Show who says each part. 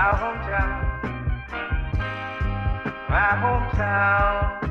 Speaker 1: my hometown, my hometown.